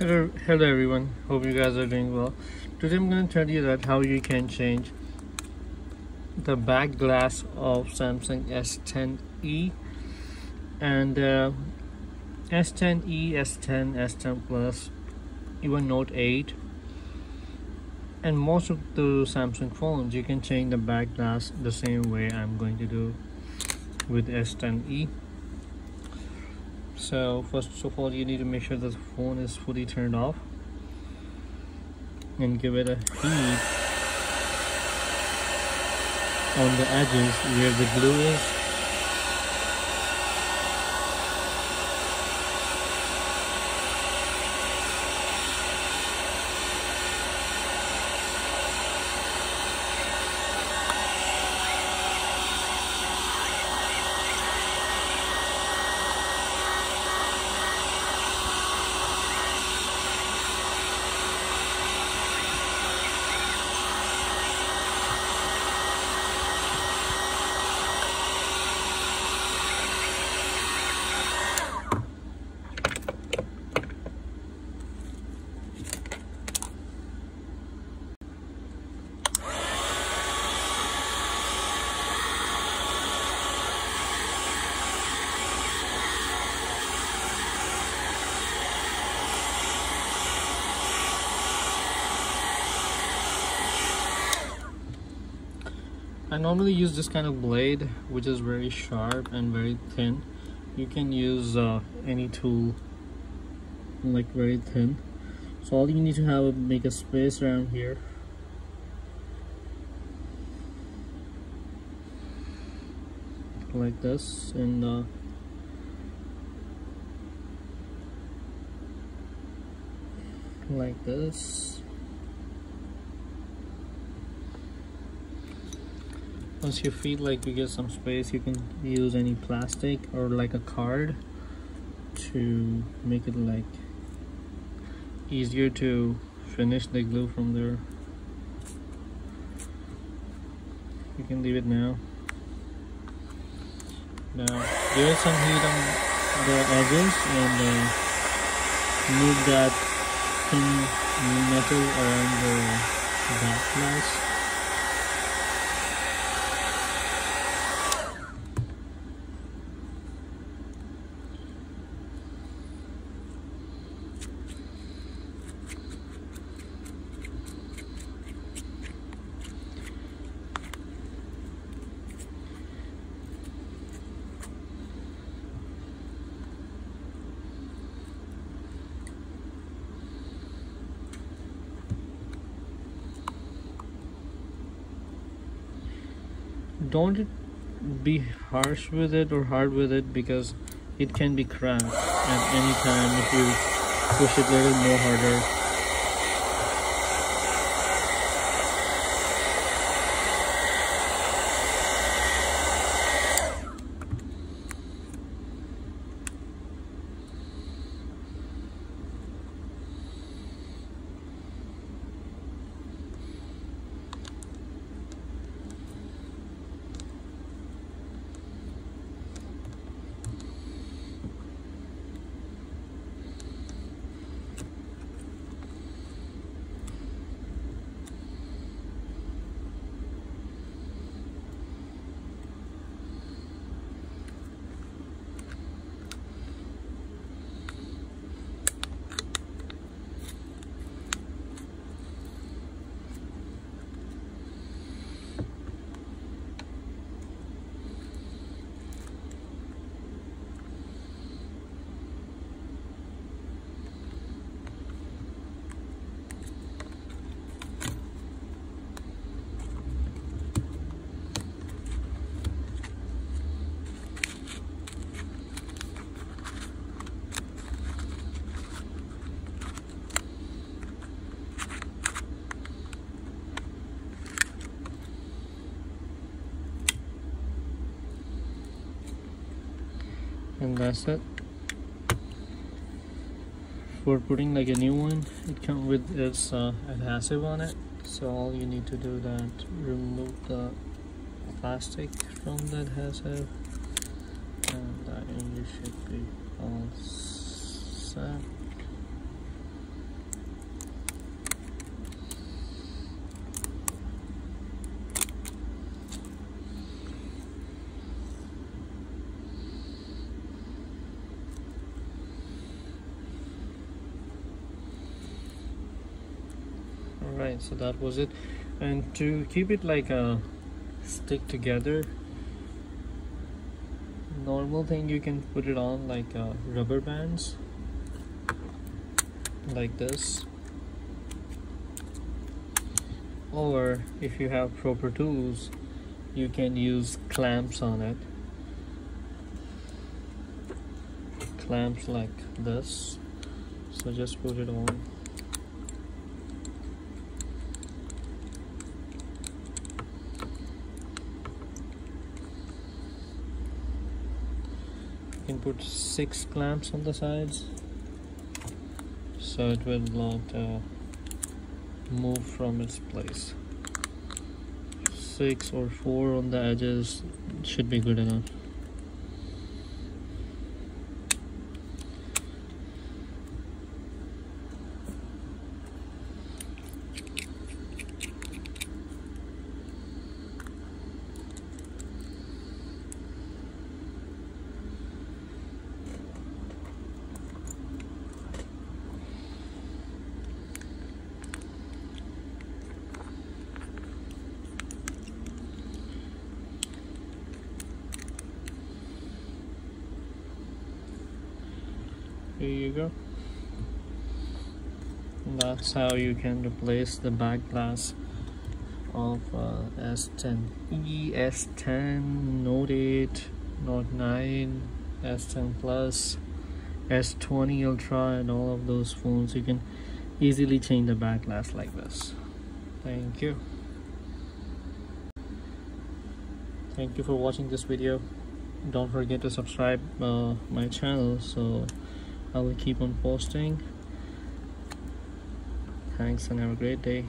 Hello, hello everyone. Hope you guys are doing well. Today I'm going to tell you that how you can change the back glass of Samsung S10e and uh, S10e, S10, S10 Plus, even Note 8 and most of the Samsung phones you can change the back glass the same way I'm going to do with S10e so first of all you need to make sure the phone is fully turned off and give it a heat on the edges where the glue is I normally use this kind of blade which is very sharp and very thin. You can use uh, any tool like very thin. So all you need to have is make a space around here. Like this and uh, like this once you feel like you get some space you can use any plastic or like a card to make it like easier to finish the glue from there. You can leave it now. Now give it some heat on the edges and uh, move that thin metal around the back don't be harsh with it or hard with it because it can be cracked at any time if you push it a little more harder and that's it. For putting like a new one it comes with its uh, adhesive on it. So all you need to do that remove the plastic from the adhesive. And uh, you should be all set so that was it. And to keep it like a stick together normal thing you can put it on like uh, rubber bands like this. Or if you have proper tools you can use clamps on it. Clamps like this. So just put it on can put six clamps on the sides. So it will not uh, move from its place. Six or four on the edges should be good enough here you go. That's how you can replace the back glass of uh, S10e, S10, Note 8, Note 9, S10 Plus, S20 Ultra and all of those phones. You can easily change the back glass like this. Thank you. Thank you for watching this video. Don't forget to subscribe uh, my channel so I will keep on posting. Thanks and have a great day.